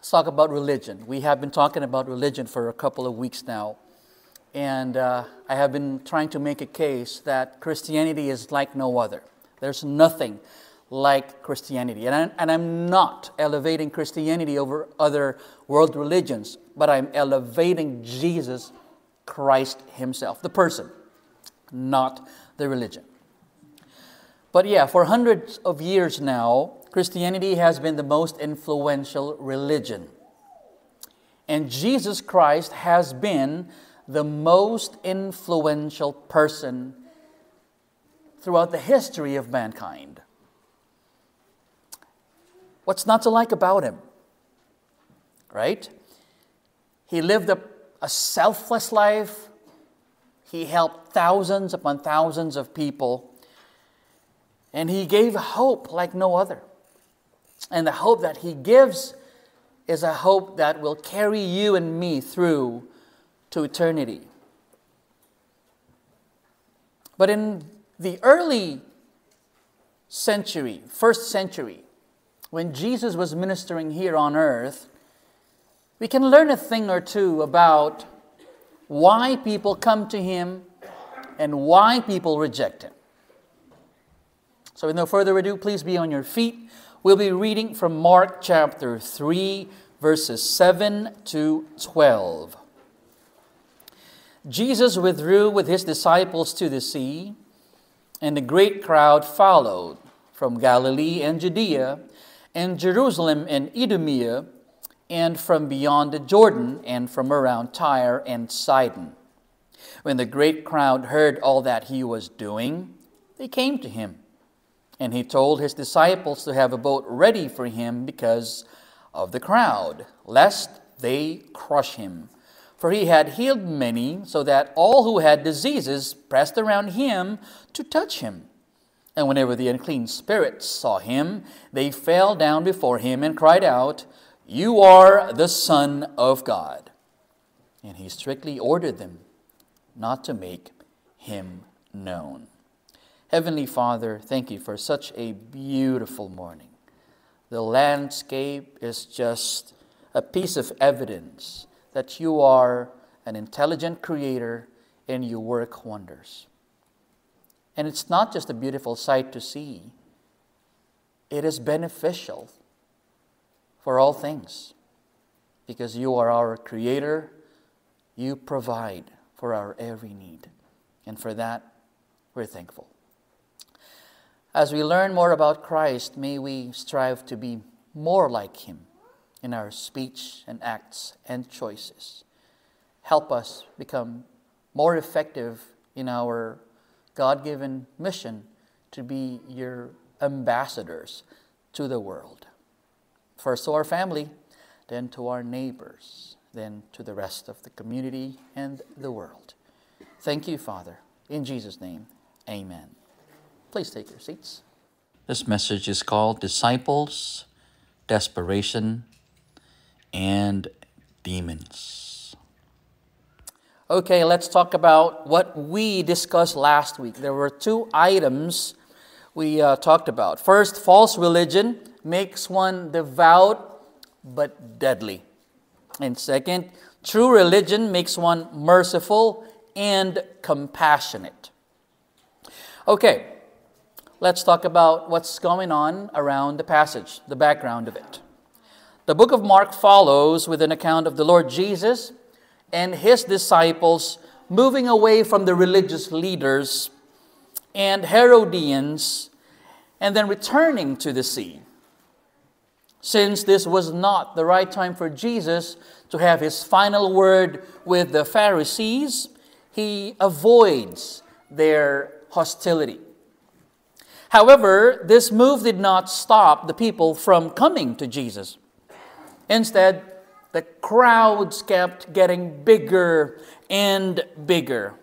Let's talk about religion. We have been talking about religion for a couple of weeks now. And uh, I have been trying to make a case that Christianity is like no other. There's nothing like Christianity. And, I, and I'm not elevating Christianity over other world religions, but I'm elevating Jesus Christ Himself, the person, not the religion. But yeah, for hundreds of years now, Christianity has been the most influential religion. And Jesus Christ has been the most influential person throughout the history of mankind. What's not to like about him? Right? He lived a, a selfless life. He helped thousands upon thousands of people. And he gave hope like no other. And the hope that he gives is a hope that will carry you and me through to eternity. But in the early century, first century, when Jesus was ministering here on earth, we can learn a thing or two about why people come to him and why people reject him. So, with no further ado, please be on your feet. We'll be reading from Mark chapter 3, verses 7 to 12. Jesus withdrew with his disciples to the sea, and a great crowd followed from Galilee and Judea, and Jerusalem and Idumea, and from beyond the Jordan, and from around Tyre and Sidon. When the great crowd heard all that he was doing, they came to him, and he told his disciples to have a boat ready for him because of the crowd, lest they crush him for he had healed many, so that all who had diseases pressed around him to touch him. And whenever the unclean spirits saw him, they fell down before him and cried out, You are the Son of God. And he strictly ordered them not to make him known. Heavenly Father, thank you for such a beautiful morning. The landscape is just a piece of evidence that you are an intelligent creator and you work wonders. And it's not just a beautiful sight to see, it is beneficial for all things because you are our creator, you provide for our every need. And for that, we're thankful. As we learn more about Christ, may we strive to be more like him in our speech and acts and choices. Help us become more effective in our God given mission to be your ambassadors to the world. First to our family, then to our neighbors, then to the rest of the community and the world. Thank you, Father. In Jesus' name, amen. Please take your seats. This message is called Disciples, Desperation, and demons. Okay, let's talk about what we discussed last week. There were two items we uh, talked about. First, false religion makes one devout but deadly. And second, true religion makes one merciful and compassionate. Okay, let's talk about what's going on around the passage, the background of it. The book of Mark follows with an account of the Lord Jesus and his disciples moving away from the religious leaders and Herodians and then returning to the sea. Since this was not the right time for Jesus to have his final word with the Pharisees, he avoids their hostility. However, this move did not stop the people from coming to Jesus. Instead, the crowds kept getting bigger and bigger.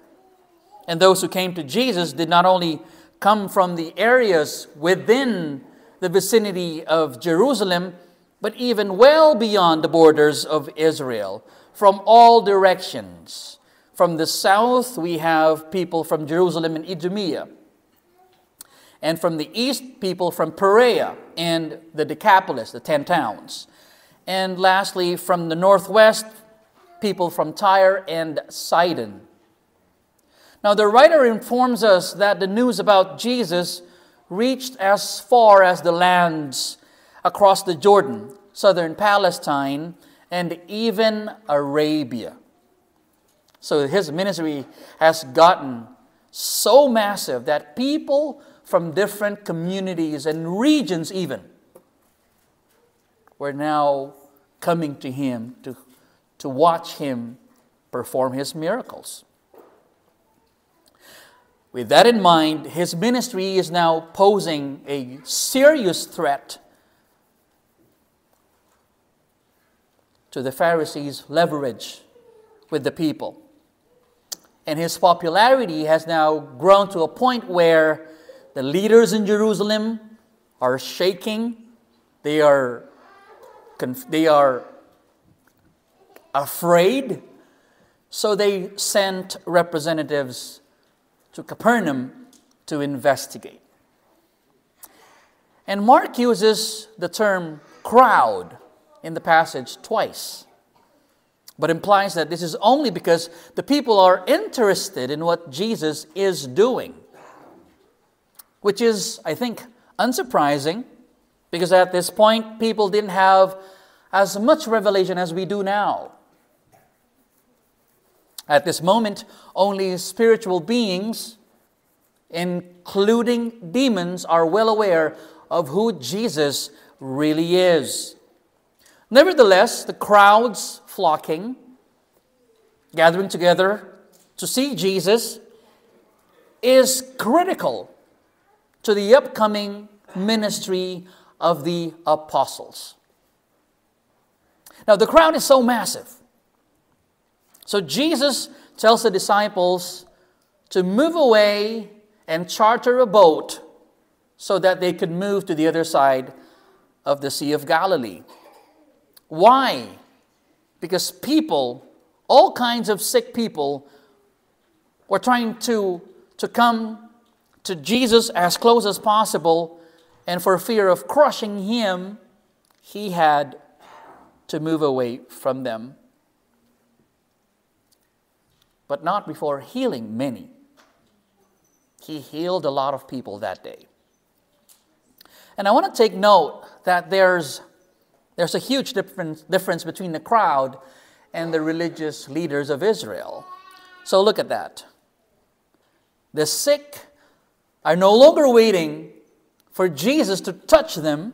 And those who came to Jesus did not only come from the areas within the vicinity of Jerusalem, but even well beyond the borders of Israel, from all directions. From the south, we have people from Jerusalem and Idumea. And from the east, people from Perea and the Decapolis, the ten towns. And lastly, from the northwest, people from Tyre and Sidon. Now, the writer informs us that the news about Jesus reached as far as the lands across the Jordan, southern Palestine, and even Arabia. So his ministry has gotten so massive that people from different communities and regions, even, were now coming to him to, to watch him perform his miracles. With that in mind, his ministry is now posing a serious threat to the Pharisees' leverage with the people. And his popularity has now grown to a point where the leaders in Jerusalem are shaking. They are, they are afraid. So they sent representatives to Capernaum to investigate. And Mark uses the term crowd in the passage twice but implies that this is only because the people are interested in what Jesus is doing. Which is, I think, unsurprising because at this point people didn't have as much revelation as we do now. At this moment, only spiritual beings, including demons, are well aware of who Jesus really is. Nevertheless, the crowds flocking, gathering together to see Jesus, is critical to the upcoming ministry of the apostles. Now, the crowd is so massive. So, Jesus tells the disciples to move away and charter a boat so that they could move to the other side of the Sea of Galilee. Why? Because people, all kinds of sick people, were trying to, to come to Jesus as close as possible, and for fear of crushing him, he had to move away from them. But not before healing many. He healed a lot of people that day. And I want to take note that there's there's a huge difference, difference between the crowd and the religious leaders of Israel. So look at that. The sick are no longer waiting for Jesus to touch them,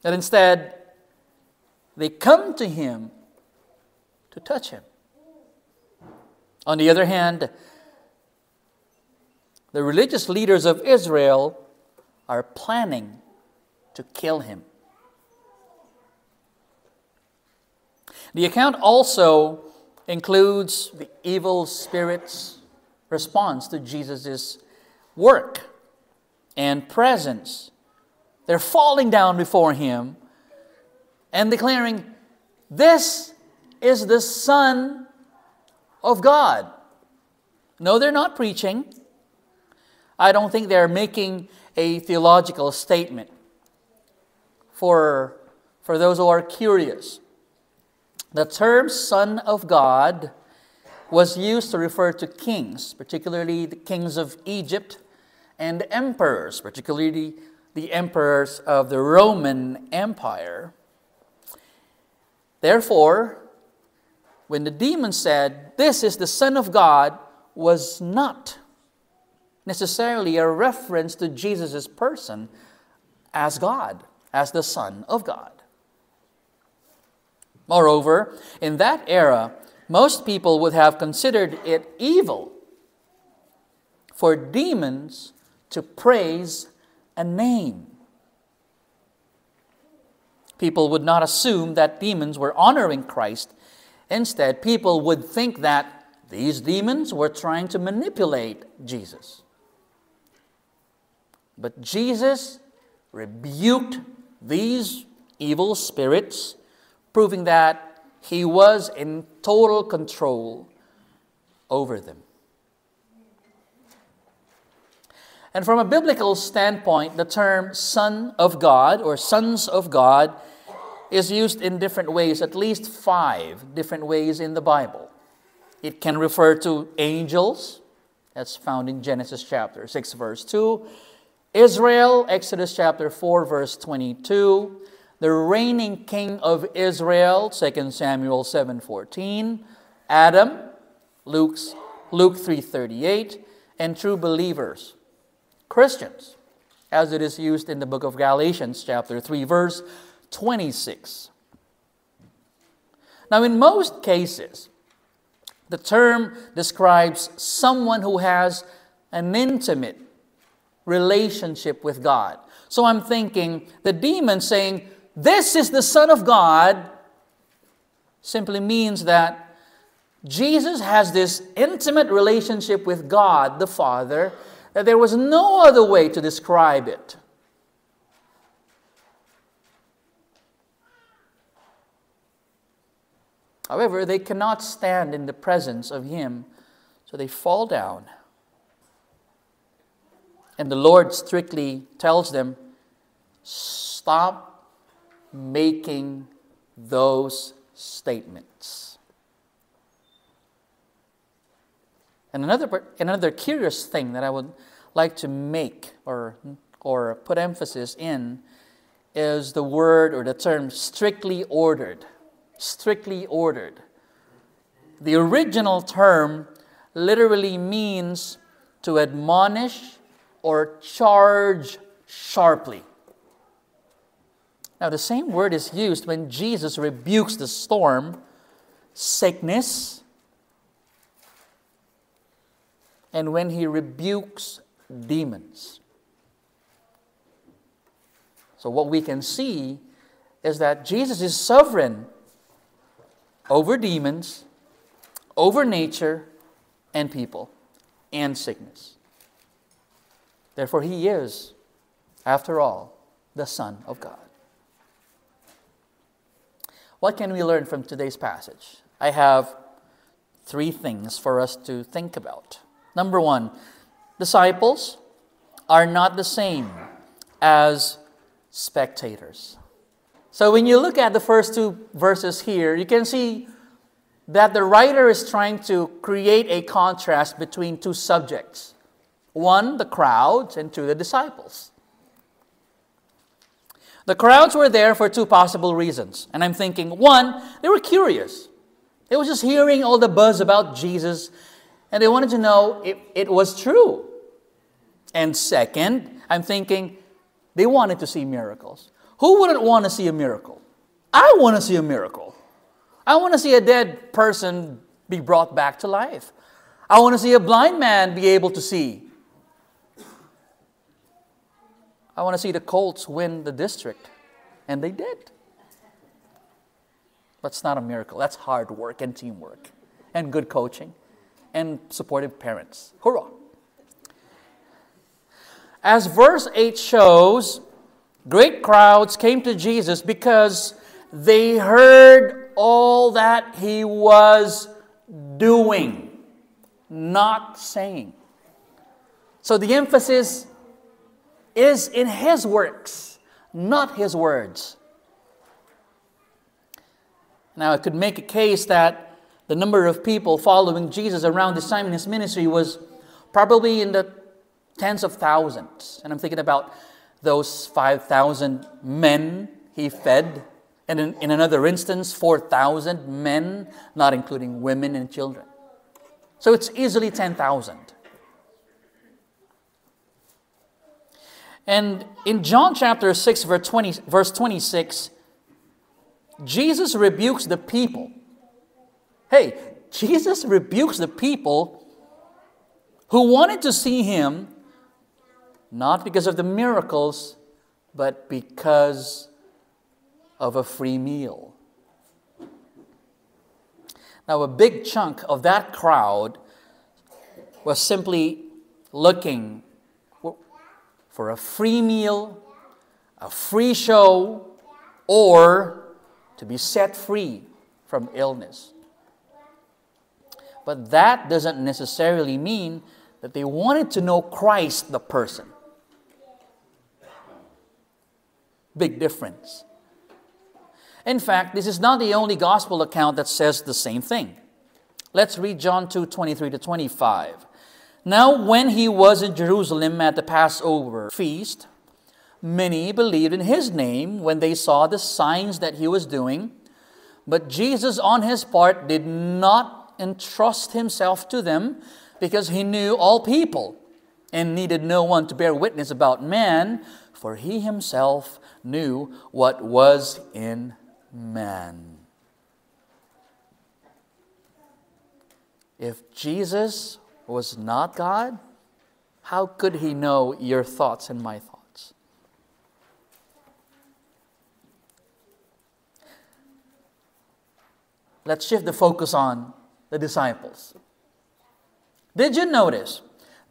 but instead they come to him to touch him. On the other hand, the religious leaders of Israel are planning to kill him. The account also includes the evil spirit's response to Jesus' work and presence. They're falling down before him and declaring, This is the Son of God. No, they're not preaching. I don't think they're making a theological statement for, for those who are curious. The term Son of God was used to refer to kings, particularly the kings of Egypt, and emperors, particularly the emperors of the Roman Empire. Therefore, when the demon said, This is the Son of God, was not necessarily a reference to Jesus' person as God, as the Son of God. Moreover, in that era, most people would have considered it evil for demons to praise a name. People would not assume that demons were honoring Christ. Instead, people would think that these demons were trying to manipulate Jesus. But Jesus rebuked these evil spirits proving that he was in total control over them. And from a biblical standpoint, the term Son of God or sons of God is used in different ways, at least five different ways in the Bible. It can refer to angels, that's found in Genesis chapter 6, verse 2. Israel, Exodus chapter 4, verse 22. The reigning king of Israel, 2 Samuel 7:14. Adam, Luke's, Luke 3:38. And true believers, Christians, as it is used in the book of Galatians, chapter 3, verse 26. Now, in most cases, the term describes someone who has an intimate relationship with God. So I'm thinking the demon saying, This is the Son of God, simply means that Jesus has this intimate relationship with God the Father that there was no other way to describe it. However, they cannot stand in the presence of Him, so they fall down. And the Lord strictly tells them, Stop making those statements. And another, another curious thing that I would like to make or, or put emphasis in is the word or the term strictly ordered strictly ordered. The original term literally means to admonish or charge sharply. Now, the same word is used when Jesus rebukes the storm, sickness, and when he rebukes demons. So, what we can see is that Jesus is sovereign over demons, over nature and people, and sickness. Therefore, he is, after all, the Son of God. What can we learn from today's passage? I have three things for us to think about. Number one, disciples are not the same as spectators. So when you look at the first two verses here, you can see that the writer is trying to create a contrast between two subjects one, the crowds, and two, the disciples. The crowds were there for two possible reasons. And I'm thinking, one, they were curious. They were just hearing all the buzz about Jesus, and they wanted to know if it was true. And second, I'm thinking, they wanted to see miracles. Who wouldn't want to see a miracle? I want to see a miracle. I want to see a dead person be brought back to life. I want to see a blind man be able to see. I want to see the Colts win the district. And they did. That's not a miracle. That's hard work and teamwork and good coaching and supportive parents. Hurrah. As verse 8 shows, Great crowds came to Jesus because they heard all that he was doing, not saying. So the emphasis is in his works, not his words. Now, I could make a case that the number of people following Jesus around this time in his ministry was probably in the tens of thousands. And I'm thinking about those 5,000 men he fed. And in, in another instance, 4,000 men, not including women and children. So it's easily 10,000. And in John chapter 6, verse, 20, verse 26, Jesus rebukes the people. Hey, Jesus rebukes the people who wanted to see him not because of the miracles, but because of a free meal. Now, a big chunk of that crowd was simply looking for a free meal, a free show, or to be set free from illness. But that doesn't necessarily mean that they wanted to know Christ, the person. Big difference. In fact, this is not the only gospel account that says the same thing. Let's read John 2 23 to 25. Now, when he was in Jerusalem at the Passover feast, many believed in his name when they saw the signs that he was doing. But Jesus, on his part, did not entrust himself to them because he knew all people and needed no one to bear witness about man, for he himself knew what was in man. If Jesus was not God, how could he know your thoughts and my thoughts? Let's shift the focus on the disciples. Did you notice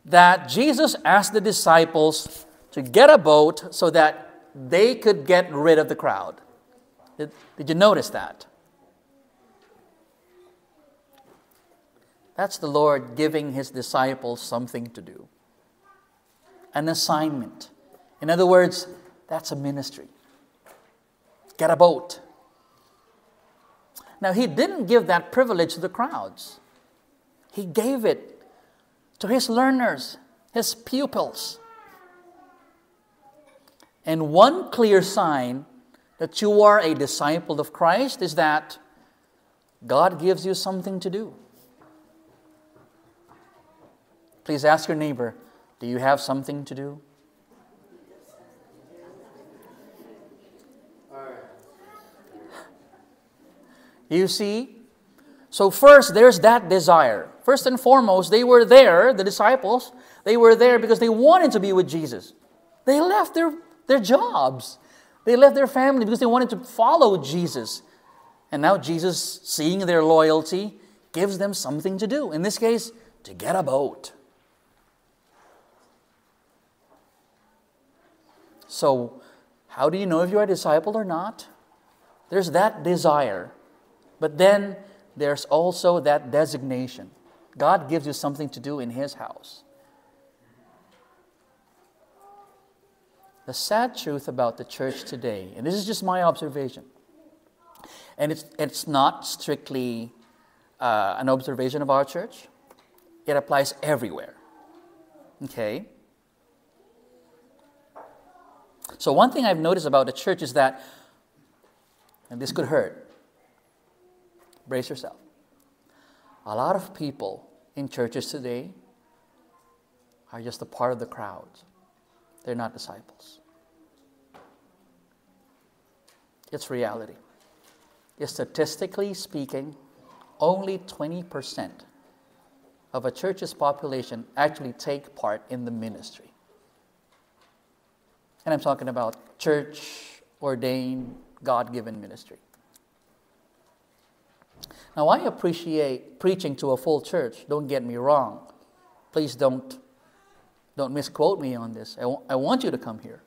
that Jesus asked the disciples to get a boat so that they could get rid of the crowd? Did, did you notice that? That's the Lord giving his disciples something to do, an assignment. In other words, that's a ministry. Get a boat. Now, he didn't give that privilege to the crowds, he gave it to his learners, his pupils. And one clear sign that you are a disciple of Christ is that God gives you something to do. Please ask your neighbor, do you have something to do? You see? So, first, there's that desire. First and foremost, they were there, the disciples, they were there because they wanted to be with Jesus. They left their, their jobs, they left their family because they wanted to follow Jesus. And now, Jesus, seeing their loyalty, gives them something to do. In this case, to get a boat. So, how do you know if you're a disciple or not? There's that desire. But then there's also that designation. God gives you something to do in His house. The sad truth about the church today, and this is just my observation, and it's, it's not strictly uh, an observation of our church, it applies everywhere. Okay? So, one thing I've noticed about the church is that, and this could hurt, brace yourself. A lot of people in churches today are just a part of the crowd, they're not disciples. It's reality. Statistically speaking, only 20% of a church's population actually take part in the ministry. And I'm talking about church ordained, God given ministry. Now, I appreciate preaching to a full church, don't get me wrong. Please don't, don't misquote me on this. I, I want you to come here.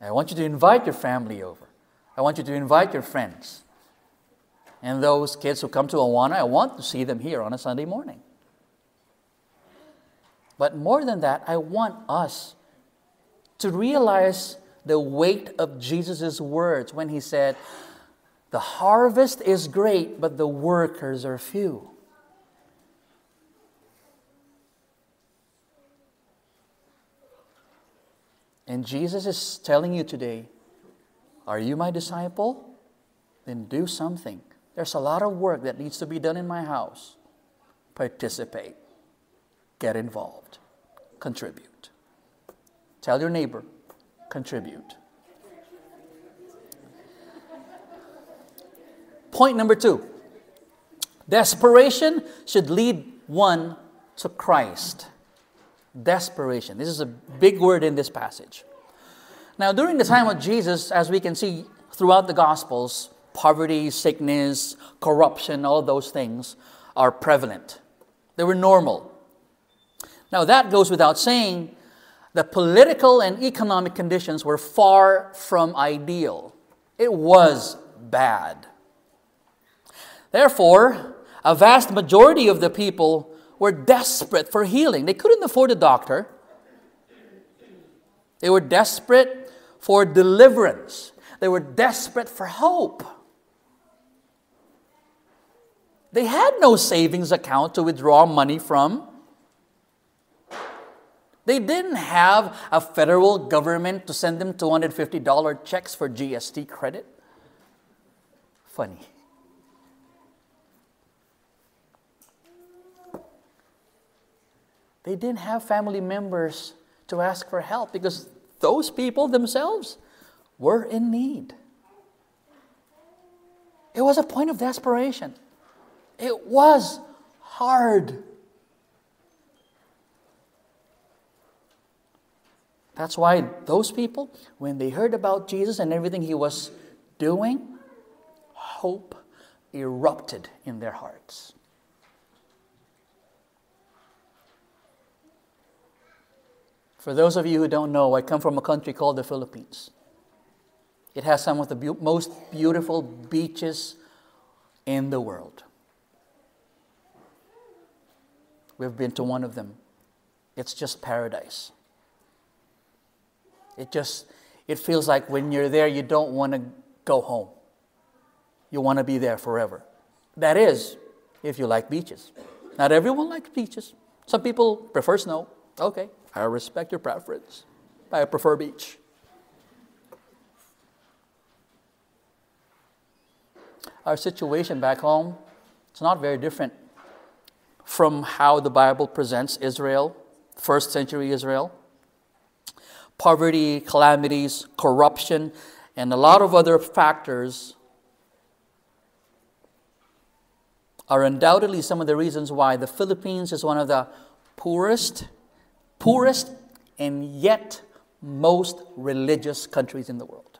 I want you to invite your family over. I want you to invite your friends. And those kids who come to Awana, I want to see them here on a Sunday morning. But more than that, I want us to realize the weight of Jesus' words when he said, The harvest is great, but the workers are few. And Jesus is telling you today, Are you my disciple? Then do something. There's a lot of work that needs to be done in my house. Participate. Get involved. Contribute. Tell your neighbor, contribute. Point number two desperation should lead one to Christ. Desperation. This is a big word in this passage. Now, during the time of Jesus, as we can see throughout the Gospels, poverty, sickness, corruption, all those things are prevalent. They were normal. Now, that goes without saying, the political and economic conditions were far from ideal. It was bad. Therefore, a vast majority of the people were desperate for healing. They couldn't afford a doctor. They were desperate for deliverance. They were desperate for hope. They had no savings account to withdraw money from. They didn't have a federal government to send them $250 checks for GST credit. Funny. They didn't have family members to ask for help because those people themselves were in need. It was a point of desperation. It was hard. That's why those people, when they heard about Jesus and everything he was doing, hope erupted in their hearts. For those of you who don't know, I come from a country called the Philippines. It has some of the be- most beautiful beaches in the world. We've been to one of them. It's just paradise. It just it feels like when you're there you don't want to go home. You want to be there forever. That is if you like beaches. Not everyone likes beaches. Some people prefer snow. Okay. I respect your preference. I prefer beach. Our situation back home, it's not very different from how the Bible presents Israel, first century Israel. Poverty, calamities, corruption, and a lot of other factors are undoubtedly some of the reasons why the Philippines is one of the poorest poorest and yet most religious countries in the world.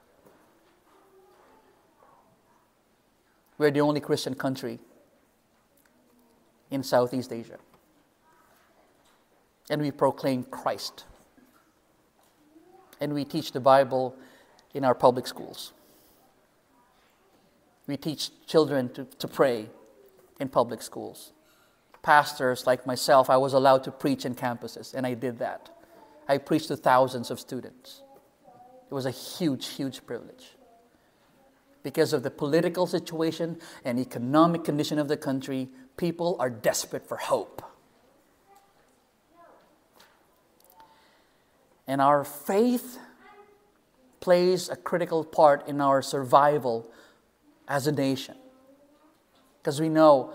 We're the only Christian country in Southeast Asia. And we proclaim Christ. And we teach the Bible in our public schools. We teach children to, to pray in public schools pastors like myself, I was allowed to preach in campuses, and I did that. I preached to thousands of students. It was a huge, huge privilege. Because of the political situation and economic condition of the country, people are desperate for hope. And our faith plays a critical part in our survival as a nation. Because we know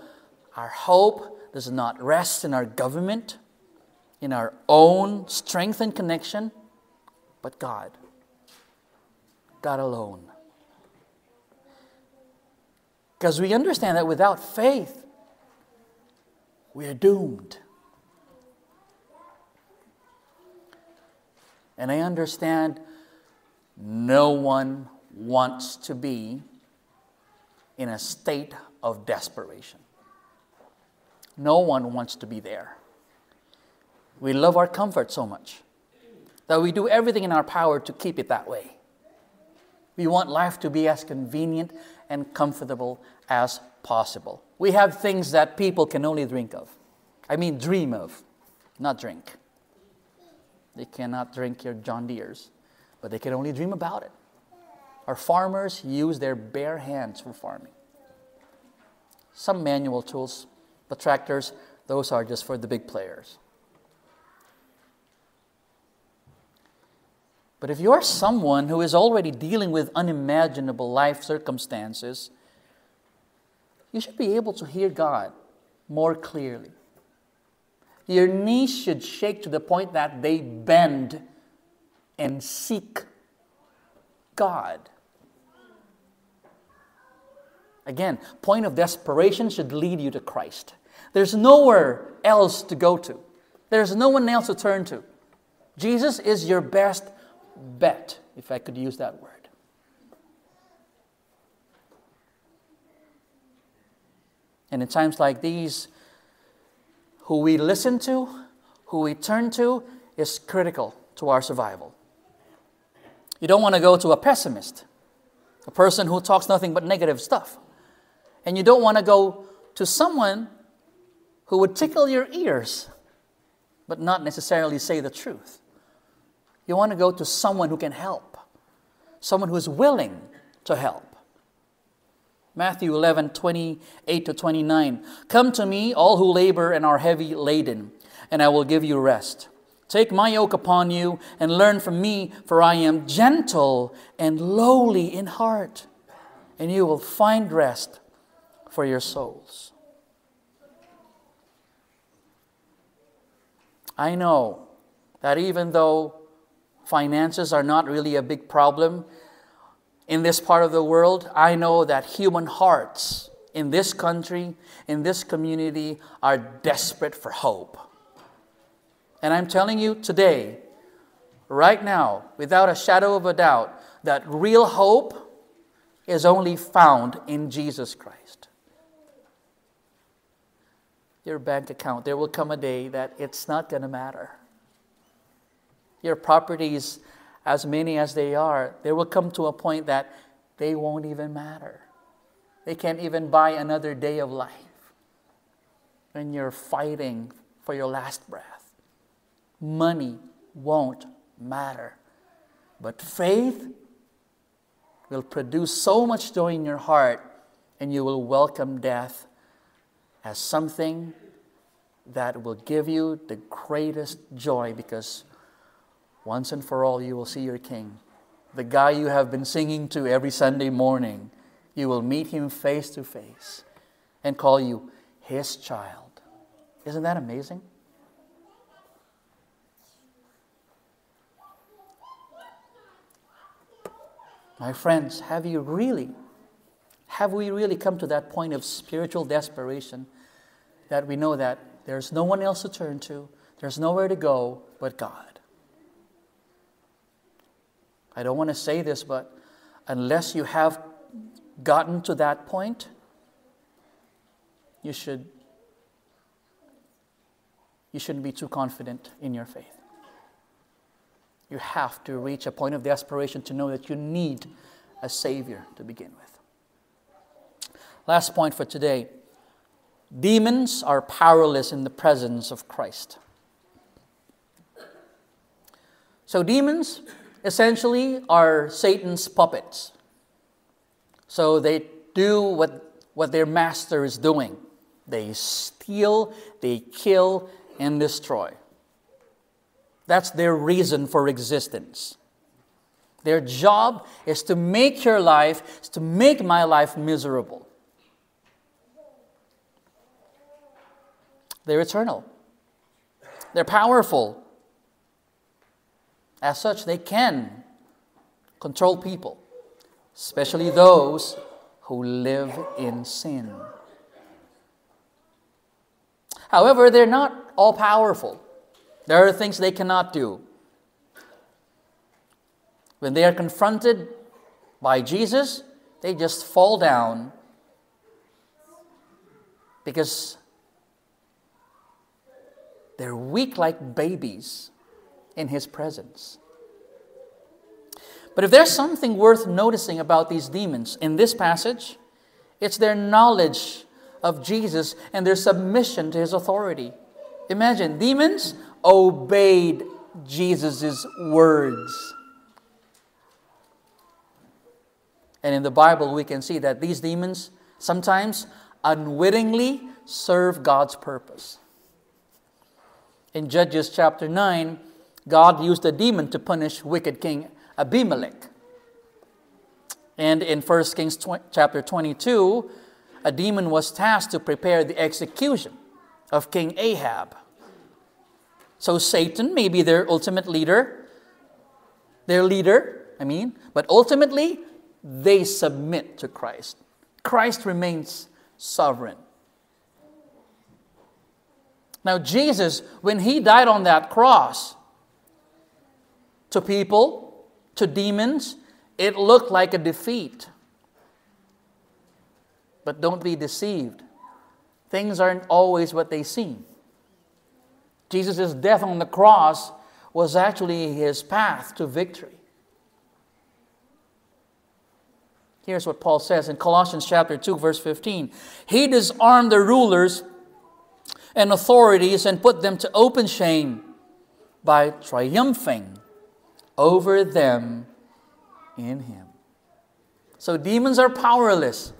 our hope does not rest in our government, in our own strength and connection, but God. God alone. Because we understand that without faith, we are doomed. And I understand no one wants to be in a state of desperation. No one wants to be there. We love our comfort so much that we do everything in our power to keep it that way. We want life to be as convenient and comfortable as possible. We have things that people can only drink of. I mean, dream of, not drink. They cannot drink your John Deere's, but they can only dream about it. Our farmers use their bare hands for farming. Some manual tools, but tractors, those are just for the big players. But if you're someone who is already dealing with unimaginable life circumstances, you should be able to hear God more clearly. Your knees should shake to the point that they bend and seek God. Again, point of desperation should lead you to Christ. There's nowhere else to go to. There's no one else to turn to. Jesus is your best bet, if I could use that word. And in times like these, who we listen to, who we turn to, is critical to our survival. You don't want to go to a pessimist, a person who talks nothing but negative stuff. And you don't want to go to someone who would tickle your ears, but not necessarily say the truth. You want to go to someone who can help, someone who is willing to help. Matthew 11, 28 to 29. Come to me, all who labor and are heavy laden, and I will give you rest. Take my yoke upon you and learn from me, for I am gentle and lowly in heart, and you will find rest for your souls. I know that even though finances are not really a big problem in this part of the world, I know that human hearts in this country, in this community, are desperate for hope. And I'm telling you today, right now, without a shadow of a doubt, that real hope is only found in Jesus Christ. Your bank account, there will come a day that it's not going to matter. Your properties, as many as they are, they will come to a point that they won't even matter. They can't even buy another day of life when you're fighting for your last breath money won't matter. But faith will produce so much joy in your heart, and you will welcome death as something that will give you the greatest joy because once and for all you will see your King. The guy you have been singing to every Sunday morning, you will meet him face to face and call you his child. Isn't that amazing? My friends, have you really, have we really come to that point of spiritual desperation that we know that there's no one else to turn to, there's nowhere to go but God? I don't want to say this, but unless you have gotten to that point, you should you shouldn't be too confident in your faith. You have to reach a point of desperation to know that you need a Savior to begin with. Last point for today demons are powerless in the presence of Christ. So, demons essentially are Satan's puppets. So, they do what, what their master is doing they steal, they kill, and destroy. That's their reason for existence. Their job is to make your life, to make my life miserable. They're eternal. They're powerful. As such, they can control people, especially those who live in sin. However, they're not all powerful. There are things they cannot do. When they are confronted by Jesus, they just fall down because they're weak like babies in His presence. But if there's something worth noticing about these demons in this passage, it's their knowledge of Jesus and their submission to His authority. Imagine, demons obeyed Jesus' words. And in the Bible, we can see that these demons sometimes unwittingly serve God's purpose. In Judges chapter 9, God used a demon to punish wicked King Abimelech. And in 1 Kings chapter 22, a demon was tasked to prepare the execution of King Ahab. So Satan may be their ultimate leader, their leader, I mean, but ultimately they submit to Christ. Christ remains sovereign. Now, Jesus, when he died on that cross, to people, to demons, it looked like a defeat. But don't be deceived. Things aren't always what they seem. Jesus' death on the cross was actually his path to victory. Here's what Paul says in Colossians chapter 2 verse 15. He disarmed the rulers and authorities and put them to open shame by triumphing over them in Him. So demons are powerless.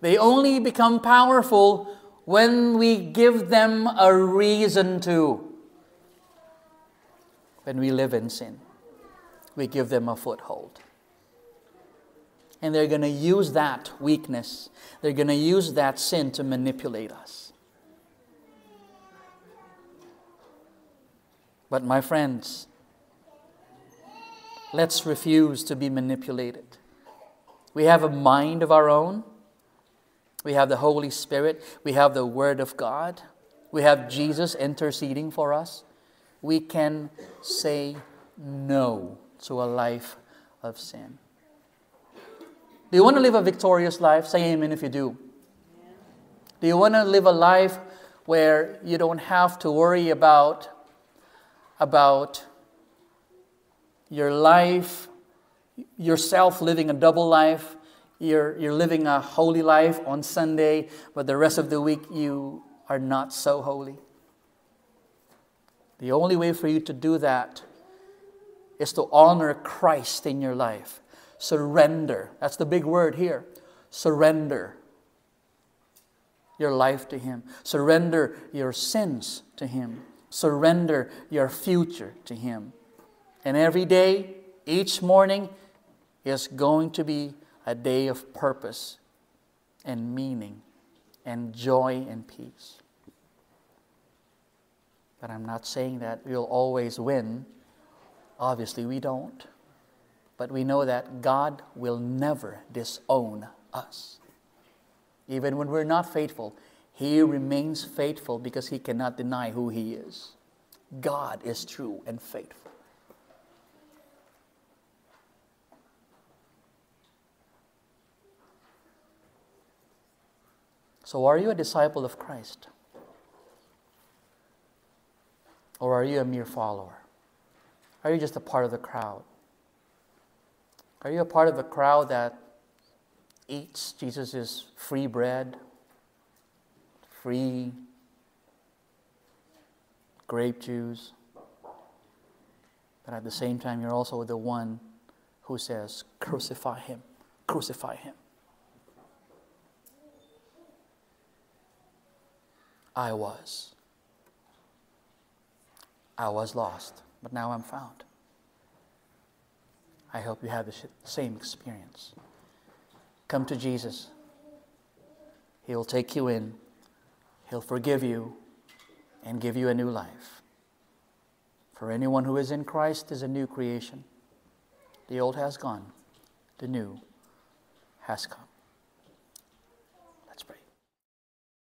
They only become powerful when we give them a reason to. When we live in sin, we give them a foothold. And they're going to use that weakness, they're going to use that sin to manipulate us. But, my friends, let's refuse to be manipulated. We have a mind of our own. We have the Holy Spirit. We have the Word of God. We have Jesus interceding for us. We can say no to a life of sin. Do you want to live a victorious life? Say amen if you do. Do you want to live a life where you don't have to worry about, about your life, yourself living a double life? You're, you're living a holy life on Sunday, but the rest of the week you are not so holy. The only way for you to do that is to honor Christ in your life Surrender. That's the big word here. Surrender your life to Him. Surrender your sins to Him. Surrender your future to Him. And every day, each morning, is going to be a day of purpose and meaning and joy and peace. But I'm not saying that we'll always win. Obviously, we don't. But we know that God will never disown us. Even when we're not faithful, He remains faithful because He cannot deny who He is. God is true and faithful. So, are you a disciple of Christ? Or are you a mere follower? Are you just a part of the crowd? Are you a part of the crowd that eats Jesus' free bread, free grape juice? But at the same time, you're also the one who says, Crucify him, crucify him. I was. I was lost, but now I'm found. I hope you have the same experience. Come to Jesus. He'll take you in, He'll forgive you, and give you a new life. For anyone who is in Christ is a new creation. The old has gone, the new has come.